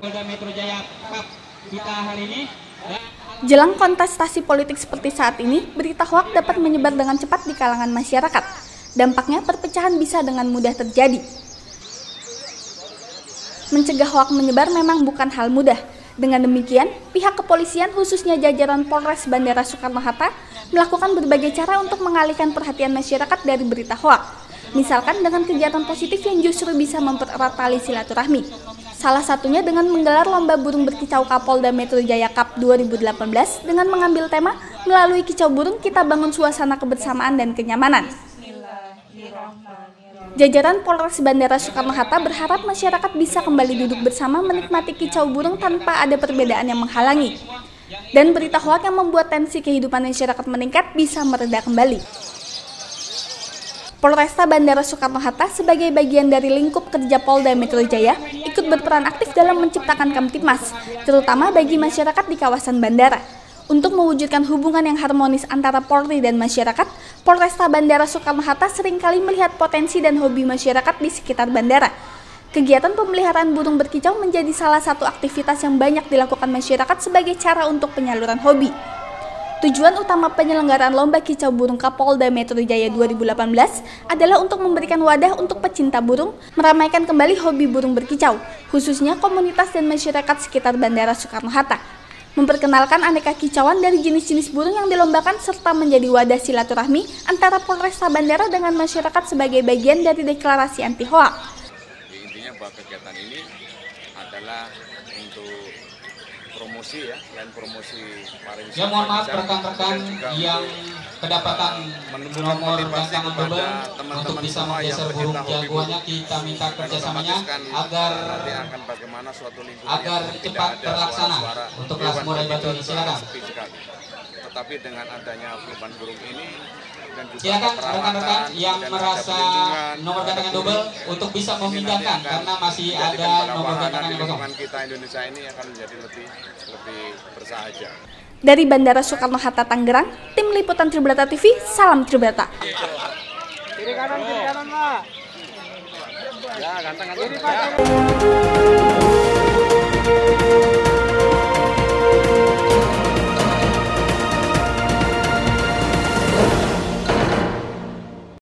Polda Metro Jaya Cup kita hari ini. Jelang kontestasi politik seperti saat ini, berita hoax dapat menyebar dengan cepat di kalangan masyarakat. Dampaknya perpecahan bisa dengan mudah terjadi. Mencegah hoax menyebar memang bukan hal mudah. Dengan demikian, pihak kepolisian khususnya jajaran Polres Bandara Soekarno-Hatta melakukan berbagai cara untuk mengalihkan perhatian masyarakat dari berita hoax. Misalkan dengan kegiatan positif yang justru bisa mempererat tali silaturahmi. Salah satunya dengan menggelar lomba burung berkicau Kapolda Metro Jaya Cup 2018 dengan mengambil tema melalui kicau burung kita bangun suasana kebersamaan dan kenyamanan. Jajaran Polres Bandara Soekarno-Hatta berharap masyarakat bisa kembali duduk bersama menikmati kicau burung tanpa ada perbedaan yang menghalangi. Dan berita hoak yang membuat tensi kehidupan masyarakat meningkat bisa mereda kembali. Polresta Bandara Soekarno-Hatta sebagai bagian dari lingkup kerja Polda Metro Jaya ikut berperan aktif dalam menciptakan Kamtipmas, terutama bagi masyarakat di kawasan bandara. Untuk mewujudkan hubungan yang harmonis antara Polri dan masyarakat, Polresta Bandara Soekarno-Hatta sering kali melihat potensi dan hobi masyarakat di sekitar bandara. Kegiatan pemeliharaan burung berkicau menjadi salah satu aktivitas yang banyak dilakukan masyarakat sebagai cara untuk penyaluran hobi. Tujuan utama penyelenggaraan Lomba Kicau Burung Kapolda Metro Jaya 2018 adalah untuk memberikan wadah untuk pecinta burung meramaikan kembali hobi burung berkicau, khususnya komunitas dan masyarakat sekitar Bandara Soekarno-Hatta. Memperkenalkan aneka kicauan dari jenis-jenis burung yang dilombakan serta menjadi wadah silaturahmi antara Polresta Bandara dengan masyarakat sebagai bagian dari deklarasi anti hoak. Intinya bahwa kegiatan ini adalah untuk promosi ya, selain promosi pariwisata. Ya mohon maaf rekan-rekan yang kedapatan nomor gantangan double untuk bisa menggeser burung jagoannya kita minta kerjasamanya agar agar cepat terlaksana untuk kelas murai batu ini silakan. Tetapi dengan adanya perubahan burung ini silakan rekan-rekan yang merasa nomor gantangan double untuk bisa memindahkan karena masih ada nomor gantangan yang kosong. kita Indonesia ini akan menjadi lebih lebih bersahaja. Dari Bandara Soekarno-Hatta Tangerang, tim liputan Tribrata TV, salam Tribrata. Kiri kanan, kiri kanan, Pak. Ya, ganteng, ganteng. Kiri, Pak.